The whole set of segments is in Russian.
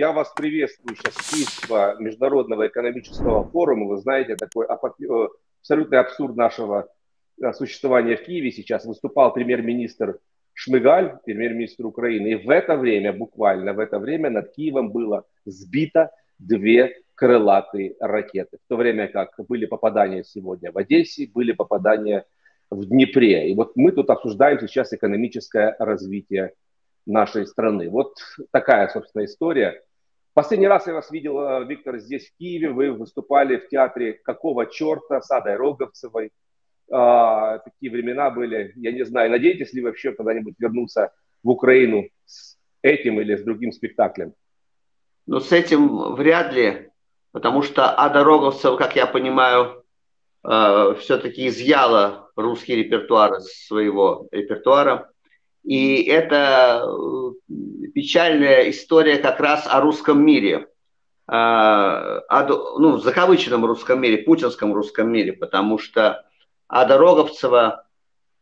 я вас приветствую сейчас Киевского международного экономического форума. Вы знаете, такой э, абсолютный абсурд нашего э, существования в Киеве сейчас. Выступал премьер-министр Шмыгаль, премьер-министр Украины. И в это время, буквально в это время над Киевом было сбито две крылатые ракеты. В то время как были попадания сегодня в Одессе, были попадания в Днепре. И вот мы тут обсуждаем сейчас экономическое развитие нашей страны. Вот такая, собственно, история. Последний раз я вас видел, э, Виктор, здесь в Киеве. Вы выступали в театре «Какого черта» с Адой Роговцевой. А, такие времена были. Я не знаю, надеетесь ли вообще когда-нибудь вернуться в Украину с этим или с другим спектаклем? Ну, с этим вряд ли, потому что Ада Роговцева, как я понимаю, э, все-таки изъяла русский репертуар из своего репертуара. И это э, печальная история как раз о русском мире, о, ну, в закавыченном русском мире, путинском русском мире, потому что Ада Роговцева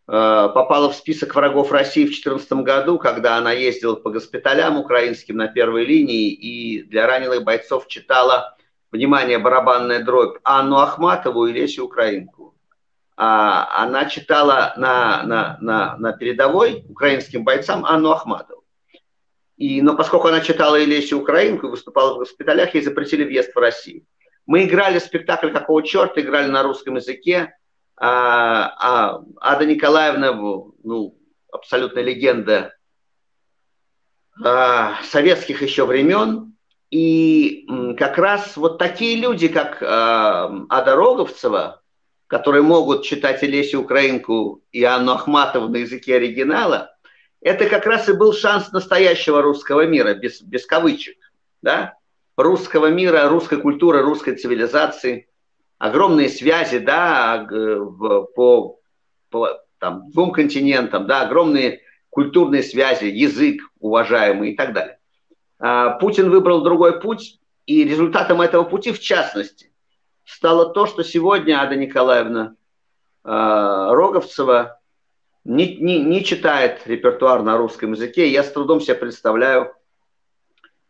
э, попала в список врагов России в 2014 году, когда она ездила по госпиталям украинским на первой линии и для раненых бойцов читала, внимание, барабанная дробь, Анну Ахматову и Лесю Украинку. А, она читала на, на, на, на передовой украинским бойцам Анну Ахматову. И, но поскольку она читала и Лесю Украинку и выступала в госпиталях, ей запретили въезд в Россию. Мы играли спектакль «Какого черта?», играли на русском языке. А, а Ада Николаевна, ну, абсолютная легенда а, советских еще времен. И как раз вот такие люди, как а, Ада Роговцева, которые могут читать Олесю Украинку и Анну Ахматову на языке оригинала, это как раз и был шанс настоящего русского мира, без, без кавычек, да? русского мира, русской культуры, русской цивилизации, огромные связи, да, по, по там, двум континентам, да, огромные культурные связи, язык уважаемый и так далее. А Путин выбрал другой путь, и результатом этого пути, в частности, стало то, что сегодня Ада Николаевна э, Роговцева не, не, не читает репертуар на русском языке. Я с трудом себе представляю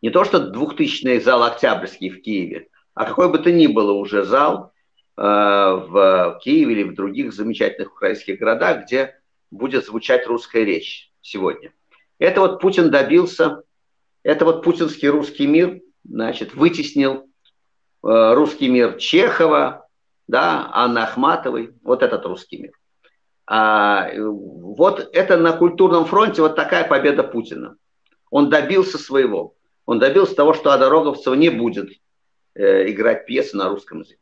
не то, что двухтысячный зал Октябрьский в Киеве, а какой бы то ни было уже зал э, в Киеве или в других замечательных украинских городах, где будет звучать русская речь сегодня. Это вот Путин добился, это вот путинский русский мир, значит, вытеснил русский мир Чехова, да, Анны Ахматовой, вот этот русский мир. А, вот это на культурном фронте вот такая победа Путина. Он добился своего. Он добился того, что Ада Роговцева не будет э, играть пьесы на русском языке.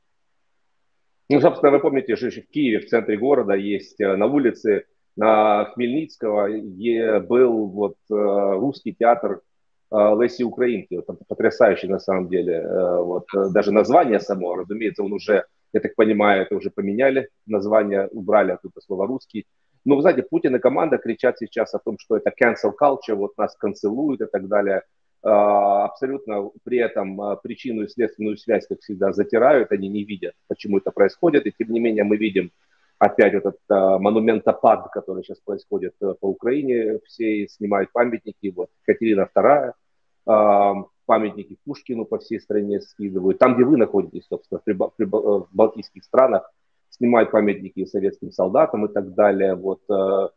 Ну, собственно, вы помните, что в Киеве, в центре города, есть э, на улице на Хмельницкого был вот э, русский театр Леси Украинки. Вот, там потрясающий на самом деле. Э, вот, э, даже название само, разумеется, он уже, я так понимаю, это уже поменяли. Название убрали оттуда слово «русский». Но, вы знаете, Путин и команда кричат сейчас о том, что это cancel culture, вот нас канцелуют и так далее. А, абсолютно при этом а, причину и следственную связь, как всегда, затирают, они не видят, почему это происходит. И тем не менее мы видим опять этот э, монументопад, который сейчас происходит э, по Украине, все снимают памятники, вот Екатерина II, э, памятники Пушкину по всей стране скидывают. Там, где вы находитесь, собственно, при, при, в балтийских странах, снимают памятники советским солдатам и так далее. Вот, э,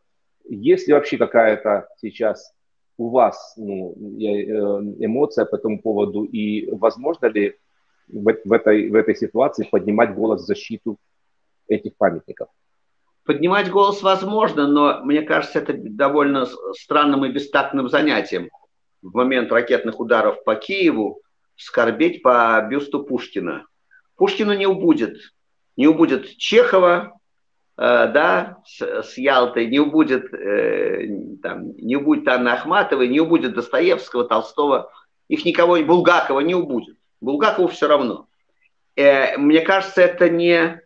есть ли вообще какая-то сейчас у вас ну, эмоция по этому поводу, и возможно ли в, в, этой, в этой ситуации поднимать голос в защиту этих памятников? Поднимать голос возможно, но мне кажется, это довольно странным и бестактным занятием. В момент ракетных ударов по Киеву скорбеть по бюсту Пушкина. Пушкина не убудет. Не убудет Чехова, э, да, с, с Ялтой, не убудет, э, там, не убудет Анны Ахматовой, не убудет Достоевского, Толстого, их никого, Булгакова не убудет. Булгакову все равно. Э, мне кажется, это не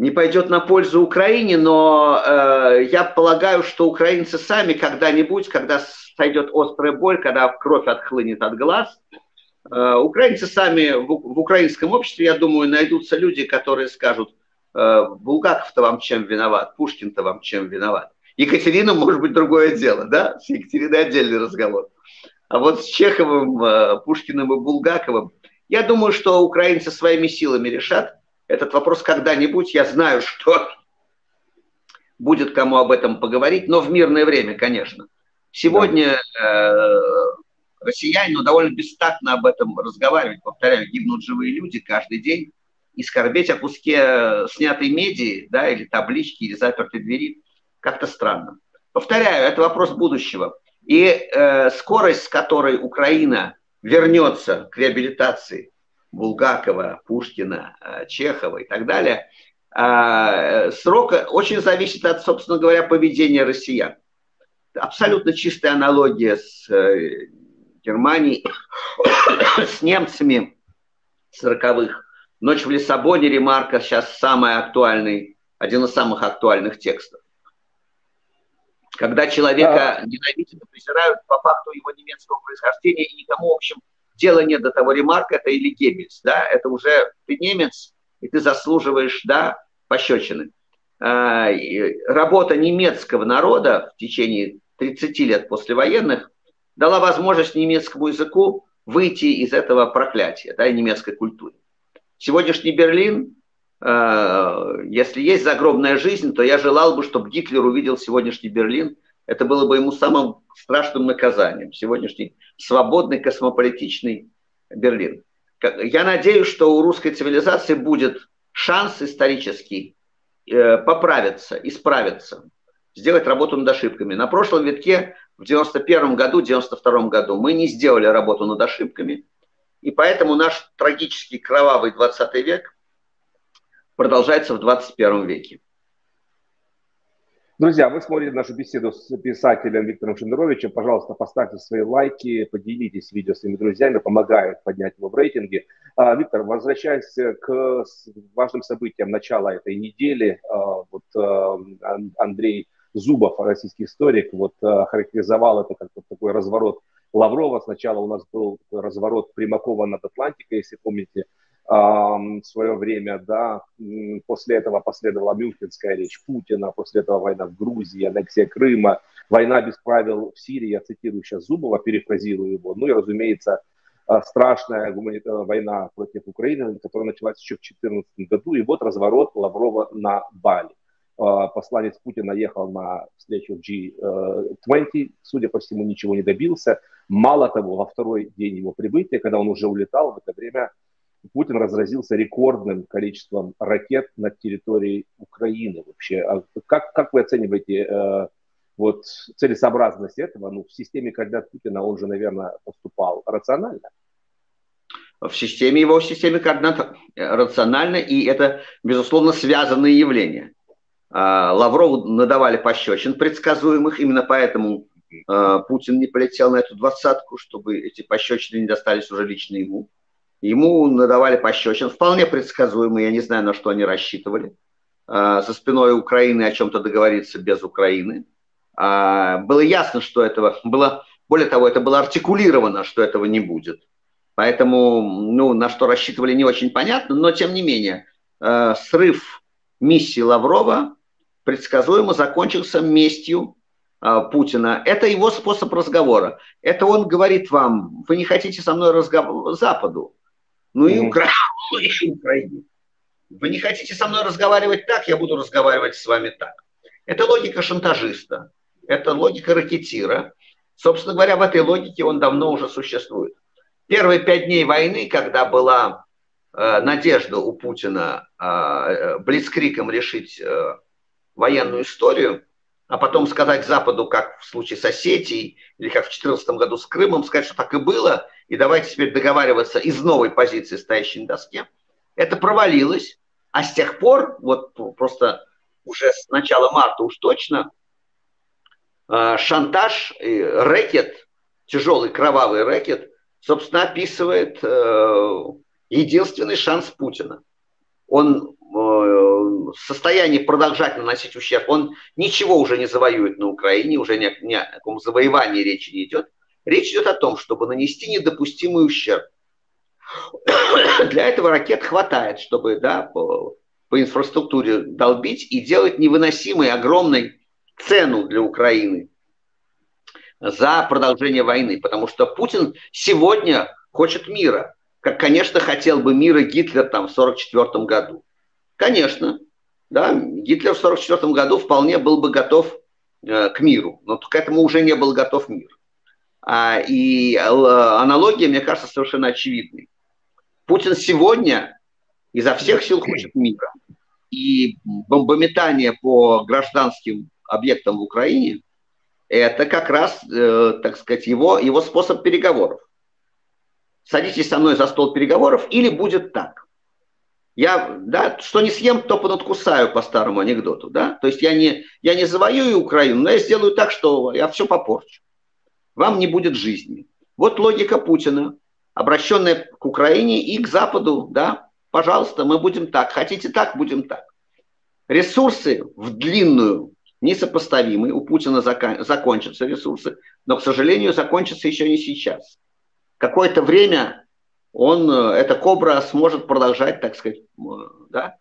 не пойдет на пользу Украине, но э, я полагаю, что украинцы сами когда-нибудь, когда сойдет острая боль, когда кровь отхлынет от глаз, э, украинцы сами в, в украинском обществе, я думаю, найдутся люди, которые скажут, э, Булгаков-то вам чем виноват, Пушкин-то вам чем виноват. Екатерина, может быть, другое дело, да? С Екатериной отдельный разговор. А вот с Чеховым, э, Пушкиным и Булгаковым, я думаю, что украинцы своими силами решат этот вопрос когда-нибудь. Я знаю, что будет кому об этом поговорить, но в мирное время, конечно. Сегодня э, россияне ну, довольно бестактно об этом разговаривать. Повторяю, гибнут живые люди каждый день. И скорбеть о куске снятой меди, да, или таблички, или запертой двери, как-то странно. Повторяю, это вопрос будущего. И э, скорость, с которой Украина вернется к реабилитации Булгакова, Пушкина, э, Чехова и так далее, э, срок очень зависит от, собственно говоря, поведения россиян. Абсолютно чистая аналогия с э, Германией, с немцами 40-х. «Ночь в Лиссабоне» ремарка сейчас самый актуальный, один из самых актуальных текстов. Когда человека да. ненавидят и презирают по факту его немецкого происхождения, и никому, в общем, дела нет до того, ремарка это или Геббельс, да, это уже ты немец, и ты заслуживаешь, да, пощечины. А, работа немецкого народа в течение 30 лет послевоенных дала возможность немецкому языку выйти из этого проклятия, да, и немецкой культуре. Сегодняшний Берлин Э, если есть загробная жизнь, то я желал бы, чтобы Гитлер увидел сегодняшний Берлин. Это было бы ему самым страшным наказанием. Сегодняшний свободный космополитичный Берлин. Я надеюсь, что у русской цивилизации будет шанс исторический э, поправиться, исправиться, сделать работу над ошибками. На прошлом витке в 91 году, 92 году мы не сделали работу над ошибками, и поэтому наш трагический кровавый 20 век – продолжается в 21 веке. Друзья, вы смотрите нашу беседу с писателем Виктором Шендеровичем. Пожалуйста, поставьте свои лайки, поделитесь видео своими друзьями, помогает поднять его в рейтинге. А, Виктор, возвращаясь к важным событиям начала этой недели, а, вот а, Андрей Зубов, российский историк, вот характеризовал это как такой разворот Лаврова. Сначала у нас был разворот Примакова над Атлантикой, если помните, в свое время, да, после этого последовала Мюнхенская речь Путина, после этого война в Грузии, аннексия Крыма, война без правил в Сирии, я цитирую сейчас Зубова, перефразирую его, ну и, разумеется, а, страшная гуманитарная война против Украины, которая началась еще в 2014 году, и вот разворот Лаврова на Бали. А, посланец Путина ехал на встречу G20, судя по всему, ничего не добился. Мало того, во второй день его прибытия, когда он уже улетал, в это время Путин разразился рекордным количеством ракет над территорией Украины вообще. А как, как вы оцениваете э, вот целесообразность этого? Ну, в системе когда Путина он же, наверное, поступал рационально. В системе его, в системе координат рационально, и это, безусловно, связанные явления. А, Лаврову надавали пощечин предсказуемых, именно поэтому э, Путин не полетел на эту двадцатку, чтобы эти пощечины не достались уже лично ему. Ему надавали пощечин, вполне предсказуемо, я не знаю, на что они рассчитывали. А, спиной Украины о чем-то договориться без Украины. А, было ясно, что этого было, более того, это было артикулировано, что этого не будет. Поэтому, ну, на что рассчитывали, не очень понятно, но тем не менее, а, срыв миссии Лаврова предсказуемо закончился местью Путина. Это его способ разговора. Это он говорит вам, вы не хотите со мной разговаривать Западу. Ну и Украина. Украине. Вы не хотите со мной разговаривать так, я буду разговаривать с вами так. Это логика шантажиста, это логика ракетира. Собственно говоря, в этой логике он давно уже существует. Первые пять дней войны, когда была э, надежда у Путина э, э блицкриком решить э, военную историю, а потом сказать Западу, как в случае с Осетией, или как в 2014 году с Крымом, сказать, что так и было, и давайте теперь договариваться из новой позиции, стоящей на доске. Это провалилось, а с тех пор, вот просто уже с начала марта уж точно, э, шантаж, рэкет, тяжелый кровавый рэкет, собственно, описывает э, единственный шанс Путина. Он в состоянии продолжать наносить ущерб, он ничего уже не завоюет на Украине, уже ни о, ни о каком завоевании речи не идет. Речь идет о том, чтобы нанести недопустимый ущерб. Для этого ракет хватает, чтобы да, по, по инфраструктуре долбить и делать невыносимой огромной цену для Украины. за продолжение войны, потому что Путин сегодня хочет мира, как, конечно, хотел бы мира Гитлер там в 1944 году. Конечно, да, Гитлер в 1944 году вполне был бы готов э, к миру, но к этому уже не был готов мир. А, и э, аналогия, мне кажется, совершенно очевидной. Путин сегодня изо всех сил хочет мира. И бомбометание по гражданским объектам в Украине – это как раз, э, так сказать, его, его способ переговоров. Садитесь со мной за стол переговоров или будет так. Я, да, что не съем, то понадкусаю по старому анекдоту, да. То есть я не, я не завоюю Украину, но я сделаю так, что я все попорчу. Вам не будет жизни. Вот логика Путина, обращенная к Украине и к Западу, да. Пожалуйста, мы будем так. Хотите так, будем так. Ресурсы в длинную несопоставимы. У Путина закон, закончатся ресурсы, но, к сожалению, закончатся еще не сейчас. Какое-то время он, э, эта кобра сможет продолжать, так сказать, да,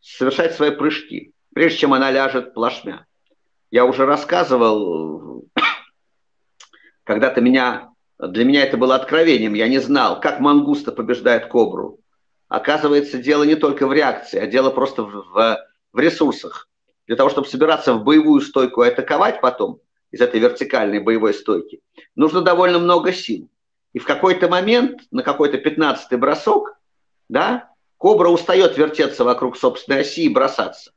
совершать свои прыжки, прежде чем она ляжет плашмя. Я уже рассказывал, когда-то меня, для меня это было откровением, я не знал, как мангуста побеждает кобру. Оказывается, дело не только в реакции, а дело просто в, в, в ресурсах. Для того, чтобы собираться в боевую стойку и атаковать потом из этой вертикальной боевой стойки, нужно довольно много сил. И в какой-то момент, на какой-то 15-й бросок, да, кобра устает вертеться вокруг собственной оси и бросаться.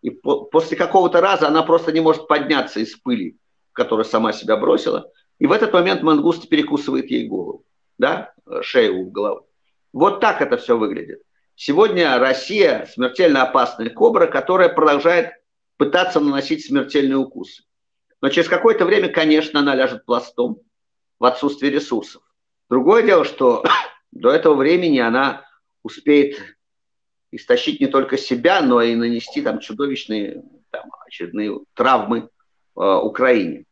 И по- после какого-то раза она просто не может подняться из пыли, которую сама себя бросила. И в этот момент мангуст перекусывает ей голову, да, шею в голову. Вот так это все выглядит. Сегодня Россия смертельно опасная кобра, которая продолжает пытаться наносить смертельные укусы. Но через какое-то время, конечно, она ляжет пластом в отсутствии ресурсов. Другое дело, что до этого времени она успеет истощить не только себя, но и нанести там чудовищные там, очередные травмы э, Украине.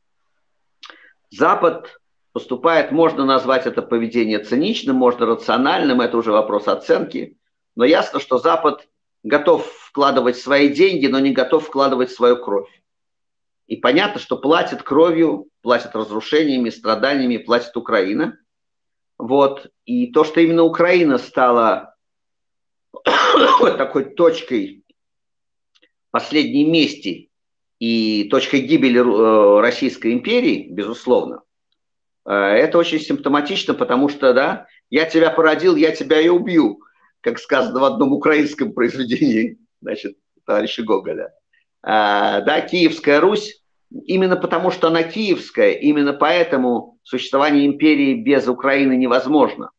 Запад поступает, можно назвать это поведение циничным, можно рациональным, это уже вопрос оценки, но ясно, что Запад готов вкладывать свои деньги, но не готов вкладывать свою кровь. И понятно, что платит кровью, платит разрушениями, страданиями, платит Украина – вот. И то, что именно Украина стала такой точкой последней мести и точкой гибели э, Российской империи, безусловно, э, это очень симптоматично, потому что, да, я тебя породил, я тебя и убью, как сказано в одном украинском произведении, значит, товарища Гоголя. А, да, Киевская Русь именно потому, что она киевская, именно поэтому существование империи без Украины невозможно.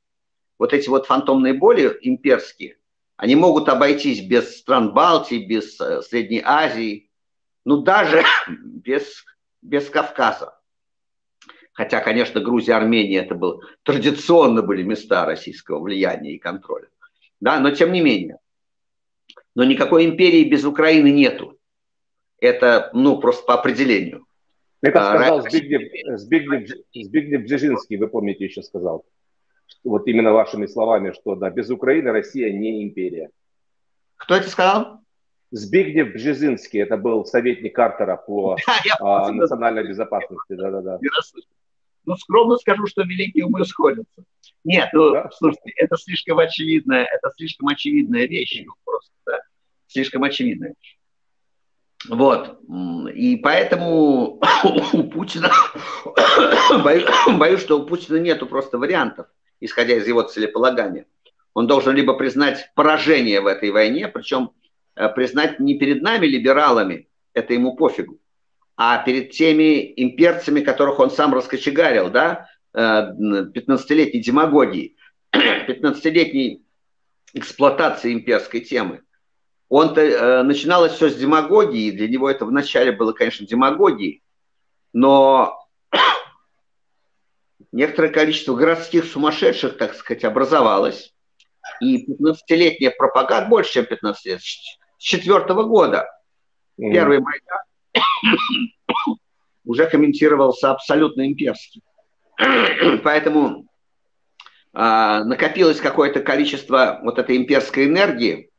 Вот эти вот фантомные боли имперские, они могут обойтись без стран Балтии, без э, Средней Азии, ну даже без, без Кавказа. Хотя, конечно, Грузия, Армения это был, традиционно были места российского влияния и контроля. Да, но тем не менее. Но никакой империи без Украины нету. Это, ну, просто по определению. Это а, сказал Збигнев, Збигнев, Збигнев Бжезинский, вы помните, еще сказал. Вот именно вашими словами, что да, без Украины Россия не империя. Кто это сказал? Збигнев Бжезинский, это был советник Картера по а, национальной безопасности. Да-да-да. Ну, скромно скажу, что великие умы сходятся. Нет, ну, да? слушайте, это слишком очевидная, это слишком очевидная вещь, просто, да? слишком очевидная. Вот. И поэтому у Путина, боюсь, боюсь, что у Путина нету просто вариантов, исходя из его целеполагания. Он должен либо признать поражение в этой войне, причем признать не перед нами, либералами, это ему пофигу, а перед теми имперцами, которых он сам раскочегарил, да, 15-летней э, демагогии, 15-летней эксплуатации имперской темы – он-то э, начиналось все с демагогии, для него это вначале было, конечно, демагогией, но некоторое количество городских сумасшедших, так сказать, образовалось, и 15-летняя пропаганда, больше, чем 15 лет, с четвертого года, mm. первый Майдан, уже комментировался абсолютно имперски. Поэтому а, накопилось какое-то количество вот этой имперской энергии,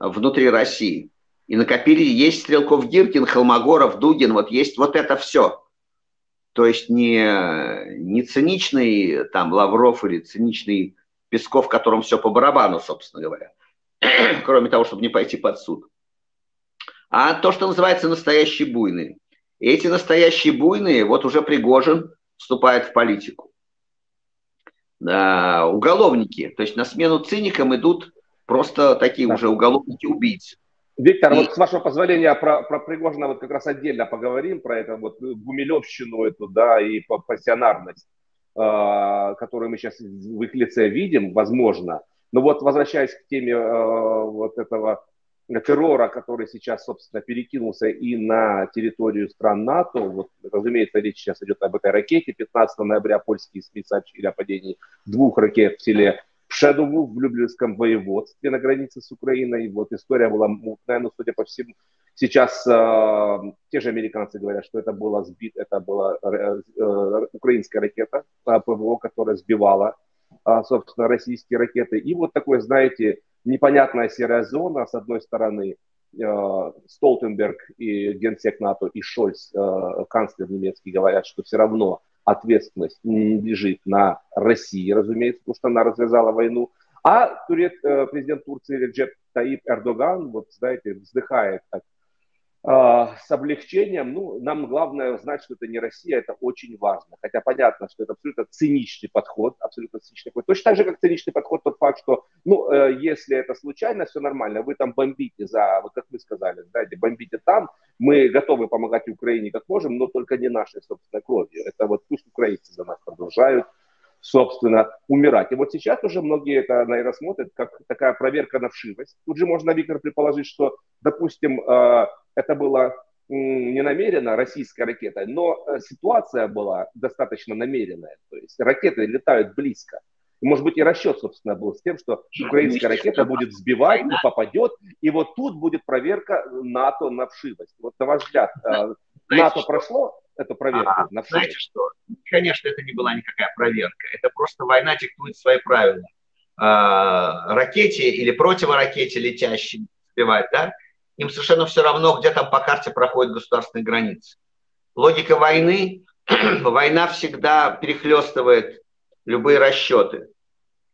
внутри России. И накопили, есть Стрелков Гиркин, Холмогоров, Дугин, вот есть вот это все. То есть не, не циничный там Лавров или циничный Песков, которым все по барабану, собственно говоря, кроме того, чтобы не пойти под суд. А то, что называется настоящие буйные. И эти настоящие буйные, вот уже Пригожин вступает в политику. Да, уголовники, то есть на смену циникам идут просто такие да. уже уголовники-убийцы. Виктор, и... вот с вашего позволения про, про Пригожина вот как раз отдельно поговорим, про это вот гумилевщину эту, да, и пассионарность, э, которую мы сейчас в их лице видим, возможно. Но вот возвращаясь к теме э, вот этого террора, который сейчас, собственно, перекинулся и на территорию стран НАТО. Вот, разумеется, речь сейчас идет об этой ракете. 15 ноября польские СМИ сообщили о падении двух ракет в селе Шедову в Люблинском воеводстве на границе с Украиной. Вот история была мутная, но, судя по всему, сейчас э, те же американцы говорят, что это была сбит, это была э, э, украинская ракета э, ПВО, которая сбивала, собственно, российские ракеты. И вот такой, знаете, непонятная серая зона, с одной стороны, э, Столтенберг и генсек НАТО и Шольц, э, канцлер немецкий, говорят, что все равно ответственность лежит на России, разумеется, потому что она развязала войну. А турет, э, президент Турции Реджеп Таип Эрдоган, вот знаете, вздыхает а, с облегчением. Ну, нам главное знать, что это не Россия, это очень важно. Хотя понятно, что это абсолютно циничный подход, абсолютно циничный подход. Точно так же, как циничный подход тот факт, что, ну, э, если это случайно, все нормально, вы там бомбите за, вот как вы сказали, знаете, бомбите там, мы готовы помогать Украине как можем, но только не нашей собственной кровью. Это вот пусть украинцы за нас продолжают собственно, умирать. И вот сейчас уже многие это, наверное, смотрят как такая проверка на вшивость. Тут же можно, Виктор, предположить, что, допустим, э, это было не намеренно российская ракета, но э, ситуация была достаточно намеренная. То есть ракеты летают близко. И, может быть, и расчет, собственно, был с тем, что украинская ракета будет сбивать, не попадет, и вот тут будет проверка НАТО на вшивость. Вот на ваш взгляд, э, НАТО прошло эту проверку? А, на знаете что? Конечно, это не была никакая проверка. Это просто война диктует свои правила. А, ракете или противоракете летящей сбивать, да, им совершенно все равно, где там по карте проходят государственные границы. Логика войны, война всегда перехлестывает любые расчеты.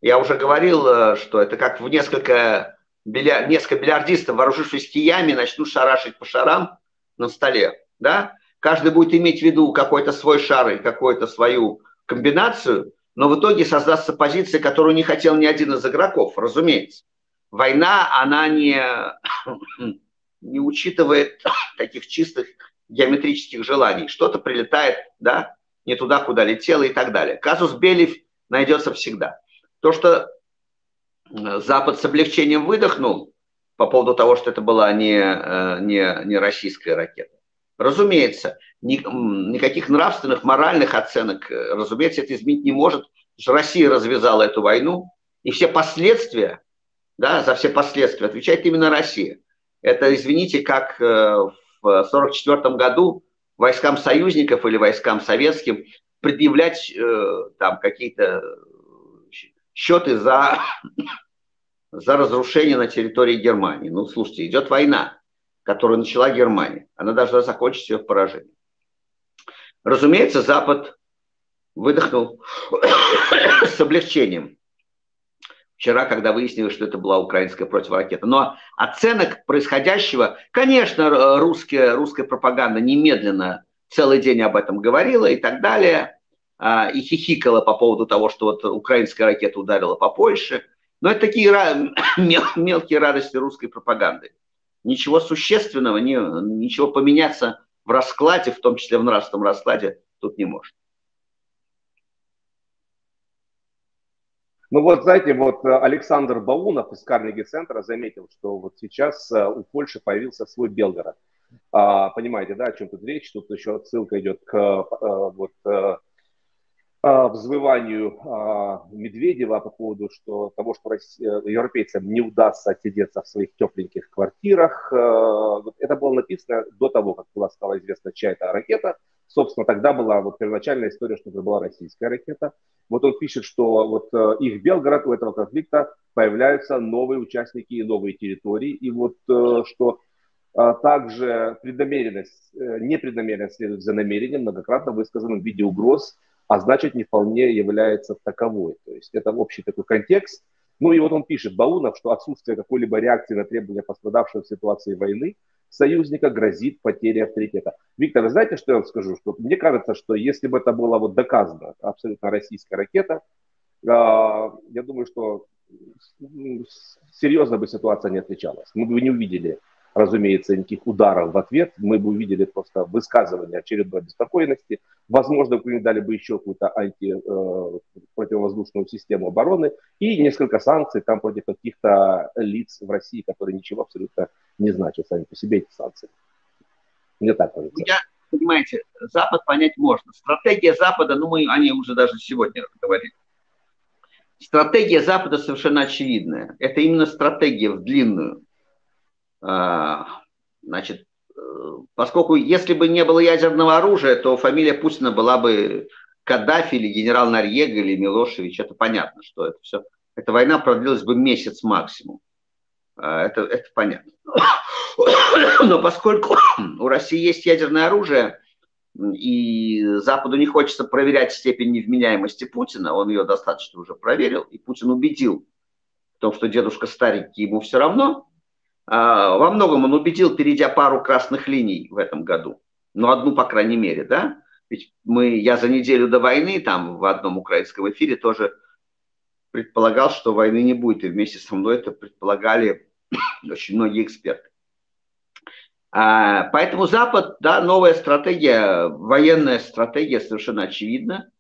Я уже говорил, э, что это как в несколько, несколько бильярдистов, вооружившись киями, начнут шарашить по шарам на столе. Да? Каждый будет иметь в виду какой-то свой шар и какую-то свою комбинацию, но в итоге создастся позиция, которую не хотел ни один из игроков, разумеется. Война, она не, не учитывает таких чистых геометрических желаний. Что-то прилетает, да, не туда, куда летело и так далее. Казус Белев найдется всегда. То, что э, Запад с облегчением выдохнул по поводу того, что это была не, э, не, не российская ракета, Разумеется, ни, никаких нравственных, моральных оценок, э, разумеется, это изменить не может, потому что Россия развязала эту войну, и все последствия, да, за все последствия отвечает именно Россия. Это, извините, как э, в 1944 году войскам союзников или войскам советским предъявлять э, там какие-то счеты за, за разрушение на территории Германии. Ну, слушайте, идет война которую начала Германия. Она должна закончить ее в поражении. Разумеется, Запад выдохнул с облегчением. Вчера, когда выяснилось, что это была украинская противоракета. Но оценок происходящего, конечно, русская, русская пропаганда немедленно целый день об этом говорила и так далее. А, и хихикала по поводу того, что вот украинская ракета ударила по Польше. Но это такие мелкие радости русской пропаганды ничего существенного, не, ничего поменяться в раскладе, в том числе в нравственном раскладе, тут не может. Ну вот, знаете, вот э, Александр Баунов из Карнеги центра заметил, что вот сейчас э, у Польши появился свой Белгород. А, понимаете, да, о чем тут речь? Тут еще отсылка идет к э, вот взвыванию а, Медведева по поводу что, того, что Россия, европейцам не удастся отсидеться в своих тепленьких квартирах. Это было написано до того, как была стала известна чья это ракета. Собственно, тогда была вот первоначальная история, что это была российская ракета. Вот он пишет, что вот э, их Белгород у этого конфликта появляются новые участники и новые территории. И вот э, что также преднамеренность, э, непреднамеренность следует за намерением, многократно высказанным в виде угроз, а значит не вполне является таковой. То есть это общий такой контекст. Ну и вот он пишет, Баунов, что отсутствие какой-либо реакции на требования пострадавшего в ситуации войны союзника грозит потерей авторитета. Виктор, знаете, что я вам скажу? Что мне кажется, что если бы это была вот доказана абсолютно российская ракета, а, я думаю, что серьезно бы ситуация не отличалась. Мы бы не увидели разумеется, никаких ударов в ответ. Мы бы увидели просто высказывание очередной беспокойности. Возможно, Украине дали бы еще какую-то анти, э, противовоздушную систему обороны и несколько санкций там против каких-то лиц в России, которые ничего абсолютно не значат сами по себе эти санкции. Мне так кажется. Я, понимаете, Запад понять можно. Стратегия Запада, ну мы о ней уже даже сегодня говорили. Стратегия Запада совершенно очевидная. Это именно стратегия в длинную значит, э, поскольку если бы не было ядерного оружия, то фамилия Путина была бы Каддафи или генерал Нарьега или Милошевич. Это понятно, что это все. Эта война продлилась бы месяц максимум. А, это, это понятно. Но поскольку у России есть ядерное оружие, и Западу не хочется проверять степень невменяемости Путина, он ее достаточно уже проверил, и Путин убедил в том, что дедушка старенький, ему все равно, а, во многом он убедил, перейдя пару красных линий в этом году. Ну, одну, по крайней мере, да? Ведь мы, я за неделю до войны там в одном украинском эфире тоже предполагал, что войны не будет. И вместе со мной это предполагали очень многие эксперты. А, поэтому Запад, да, новая стратегия, военная стратегия совершенно очевидна.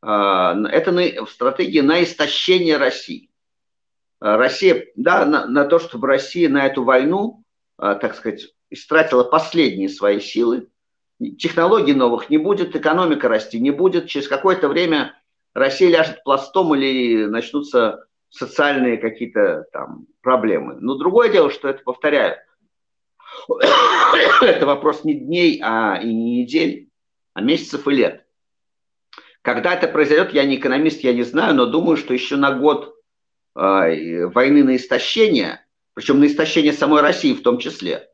А, это на, стратегия на истощение России. Э, Россия, да, на, на то, чтобы Россия на эту войну, э, так сказать, истратила последние свои силы. Технологий новых не будет, экономика расти не будет. Через какое-то время Россия ляжет пластом или начнутся социальные какие-то там проблемы. Но другое дело, что это, повторяю, это вопрос не дней, а и не недель, а месяцев и лет. Когда это произойдет, я не экономист, я не знаю, но думаю, что еще на год войны на истощение, причем на истощение самой России в том числе,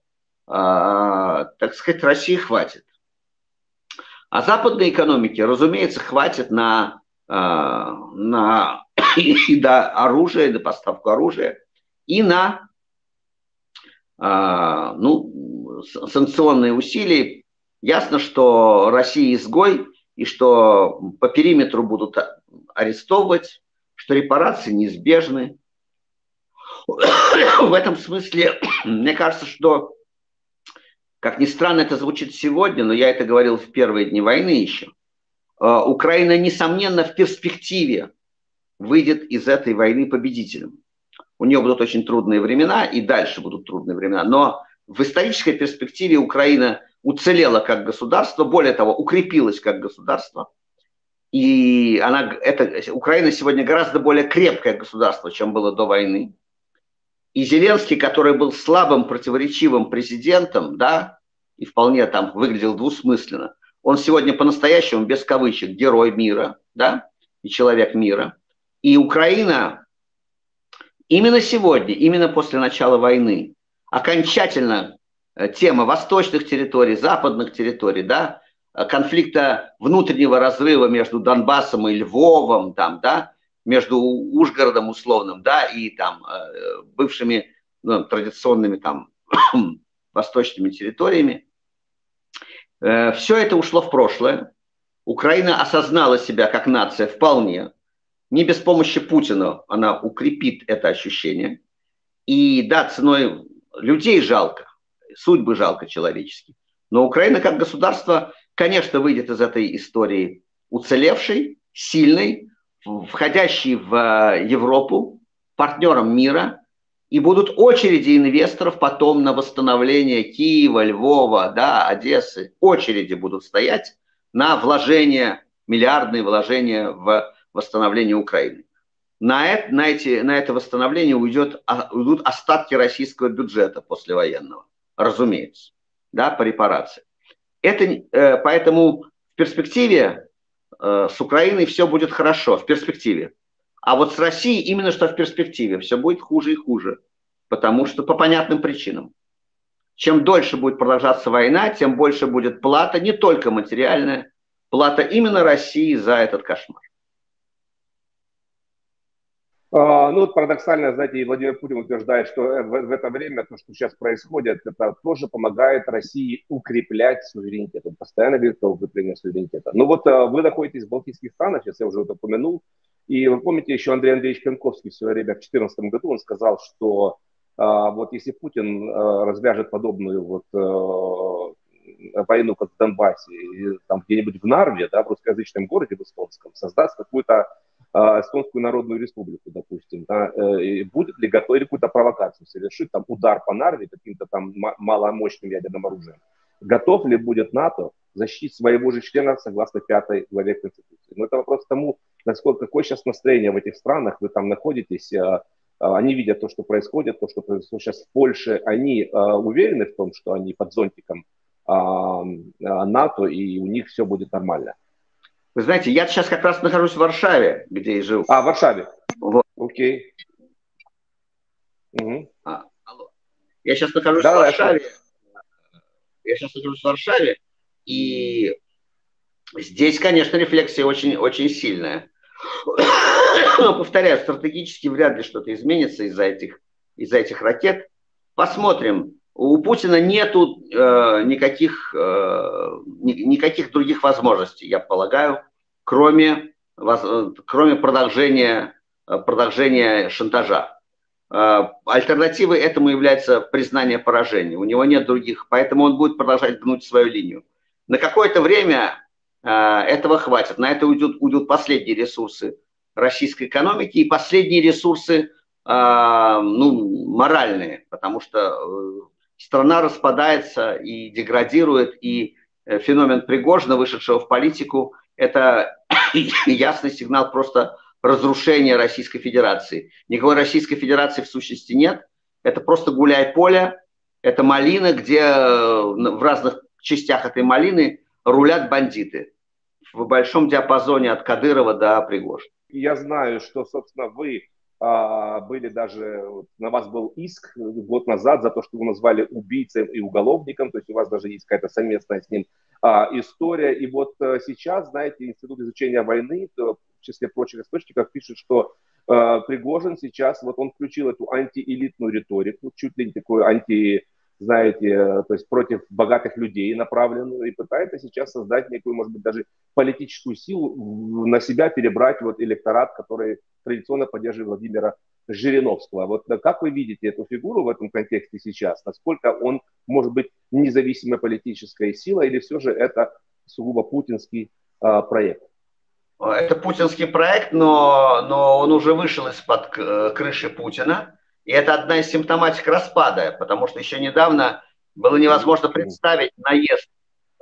а, так сказать, России хватит. А западной экономике, разумеется, хватит на, а, на и до оружия, до поставку оружия, и на ну, санкционные усилия. Ясно, что Россия изгой, и что по периметру будут арестовывать, что репарации неизбежны. В этом смысле, мне кажется, что, как ни странно это звучит сегодня, но я это говорил в первые дни войны еще, э, Украина, несомненно, в перспективе выйдет из этой войны победителем. У нее будут очень трудные времена, и дальше будут трудные времена. Но в исторической перспективе Украина уцелела как государство, более того, укрепилась как государство – и она, это, Украина сегодня гораздо более крепкое государство, чем было до войны. И Зеленский, который был слабым, противоречивым президентом, да, и вполне там выглядел двусмысленно, он сегодня по-настоящему, без кавычек, герой мира, да, и человек мира. И Украина именно сегодня, именно после начала войны, окончательно э, тема восточных территорий, западных территорий, да, конфликта внутреннего разрыва между Донбассом и Львовом, там, да, между Ужгородом условным, да, и там э, бывшими ну, традиционными там восточными территориями. Э, Все это ушло в прошлое. Украина осознала себя как нация вполне. Не без помощи Путина она укрепит это ощущение. И да, ценой людей жалко, судьбы жалко человеческие. Но Украина как государство конечно, выйдет из этой истории уцелевший, сильный, входящий в э, Европу, партнером мира, и будут очереди инвесторов потом на восстановление Киева, Львова, да, Одессы. Очереди будут стоять на вложения, миллиардные вложения в восстановление Украины. На это, на эти, на это восстановление уйдет, а, уйдут остатки российского бюджета послевоенного, разумеется, да, по репарации. Это, э, поэтому в перспективе э, с Украиной все будет хорошо, в перспективе. А вот с Россией именно что в перспективе все будет хуже и хуже, потому что по понятным причинам. чем дольше будет продолжаться война, тем больше будет плата, не только материальная, плата именно России за этот кошмар. А, ну, вот парадоксально, знаете, и Владимир Путин утверждает, что в, в это время то, что сейчас происходит, это тоже помогает России укреплять суверенитет. Он постоянно говорит о укреплении суверенитета. Ну вот а, вы находитесь в Балтийских странах, сейчас я уже это упомянул, и вы помните, еще Андрей Андреевич Пенковский в свое время, в 2014 году, он сказал, что а, вот если Путин развяжет подобную вот войну, как в Донбассе, там где-нибудь в Нарве, да, в русскоязычном городе, в эстонском, создаст какую-то Эстонскую Народную Республику, допустим, да, э, будет ли готов или какую-то провокацию совершит, там удар по Нарве каким-то там маломощным ядерным оружием. Готов ли будет НАТО защитить своего же члена согласно пятой главе Конституции? Но это вопрос к тому, насколько, какое сейчас настроение в этих странах, вы там находитесь, они видят то, что происходит, то, что происходит сейчас в Польше, они уверены в том, что они под зонтиком НАТО, и у них все будет нормально. Вы знаете, я сейчас как раз нахожусь в Варшаве, где и жил. А, в Варшаве. Вот. Окей. Угу. А, алло. Я сейчас нахожусь да, в Варшаве. Я сейчас нахожусь в Варшаве, и здесь, конечно, рефлексия очень, очень сильная. Но, повторяю, стратегически вряд ли что-то изменится из-за этих, из этих ракет. Посмотрим. У Путина нету э, никаких, э, ни, никаких других возможностей, я полагаю, кроме, воз, кроме продолжения, продолжения шантажа. Э, альтернативой этому является признание поражения. У него нет других, поэтому он будет продолжать гнуть свою линию. На какое-то время э, этого хватит. На это уйдут, уйдут последние ресурсы российской экономики и последние ресурсы э, ну, моральные, потому что страна распадается и деградирует, и э, феномен Пригожина, вышедшего в политику, это ясный сигнал просто разрушения Российской Федерации. Никакой Российской Федерации в сущности нет. Это просто гуляй-поле, это малина, где э, в разных частях этой малины рулят бандиты в большом диапазоне от Кадырова до Пригожина. Я знаю, что, собственно, вы были даже, на вас был иск год назад за то, что вы назвали убийцей и уголовником, то есть у вас даже есть какая-то совместная с ним а, история. И вот а, сейчас, знаете, Институт изучения войны, в числе прочих источников, пишет, что а, Пригожин сейчас, вот он включил эту антиэлитную риторику, чуть ли не такую анти знаете, то есть против богатых людей направленную, и пытается сейчас создать некую, может быть, даже политическую силу, на себя перебрать вот электорат, который традиционно поддерживает Владимира Жириновского. Вот как вы видите эту фигуру в этом контексте сейчас? Насколько он может быть независимой политической силой, или все же это сугубо путинский а, проект? Это путинский проект, но, но он уже вышел из-под крыши Путина. И это одна из симптоматик распада, потому что еще недавно было невозможно представить наезд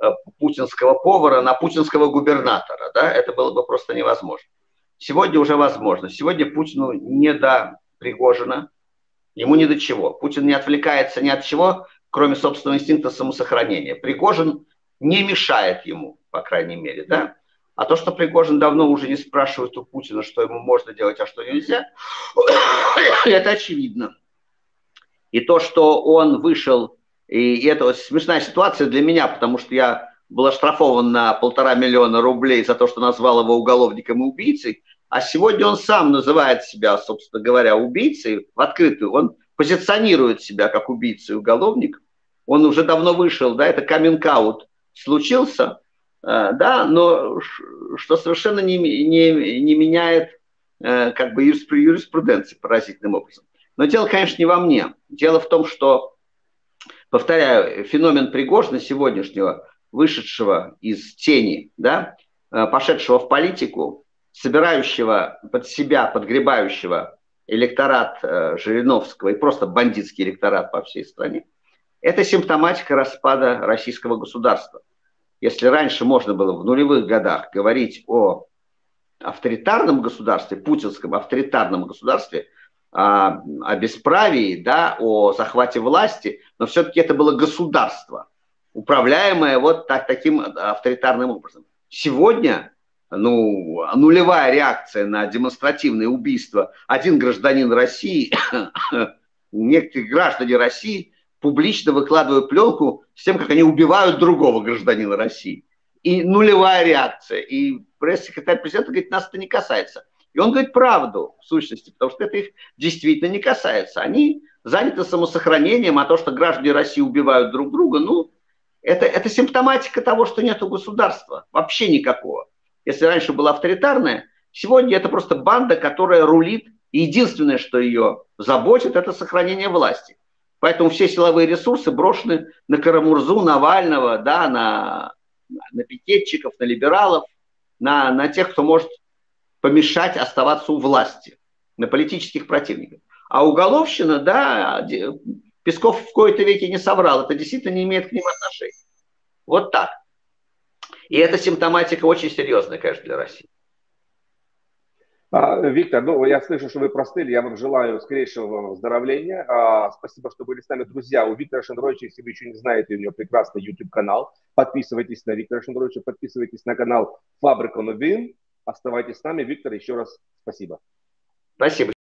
э, путинского повара на путинского губернатора. Да? Это было бы просто невозможно. Сегодня уже возможно. Сегодня Путину не до Пригожина, ему не до чего. Путин не отвлекается ни от чего, кроме собственного инстинкта самосохранения. Пригожин не мешает ему, по крайней мере. Да? А то, что Пригожин давно уже не спрашивает у Путина, что ему можно делать, а что нельзя, это очевидно. И то, что он вышел, и это смешная ситуация для меня, потому что я был оштрафован на полтора миллиона рублей за то, что назвал его уголовником и убийцей, а сегодня он сам называет себя, собственно говоря, убийцей в открытую. Он позиционирует себя как убийца и уголовник. Он уже давно вышел, да, это каминг-аут случился – да, но что совершенно не, не, не меняет э, как бы юриспруденции поразительным образом. Но дело, конечно, не во мне. Дело в том, что, повторяю, феномен Пригожина сегодняшнего, вышедшего из тени, да, э, пошедшего в политику, собирающего под себя, подгребающего электорат Жириновского и просто бандитский электорат по всей стране, это симптоматика распада российского государства. Если раньше можно было в нулевых годах говорить о авторитарном государстве, путинском авторитарном государстве, о, о бесправии, да, о захвате власти, но все-таки это было государство, управляемое вот так, таким авторитарным образом. Сегодня ну, нулевая реакция на демонстративное убийство один гражданин России, некоторые граждане России публично выкладывают пленку с тем, как они убивают другого гражданина России. И нулевая реакция. И пресс-секретарь президента говорит, нас это не касается. И он говорит правду, в сущности, потому что это их действительно не касается. Они заняты самосохранением, а то, что граждане России убивают друг друга, ну, это, это симптоматика того, что нет государства. Вообще никакого. Если раньше была авторитарная, сегодня это просто банда, которая рулит. И единственное, что ее заботит, это сохранение власти. Поэтому все силовые ресурсы брошены на Карамурзу, Навального, да, на, на пикетчиков, на либералов, на, на тех, кто может помешать оставаться у власти, на политических противников. А уголовщина, да, Песков в кои-то веке не соврал, это действительно не имеет к ним отношения. Вот так. И эта симптоматика очень серьезная, конечно, для России. А, Виктор, ну, я слышу, что вы простыли. Я вам желаю скорейшего выздоровления. А, спасибо, что были с нами, друзья. У Виктора Шендровича, если вы еще не знаете, у него прекрасный YouTube-канал. Подписывайтесь на Виктора Шендровича, подписывайтесь на канал Фабрика Новин. Оставайтесь с нами. Виктор, еще раз спасибо. Спасибо.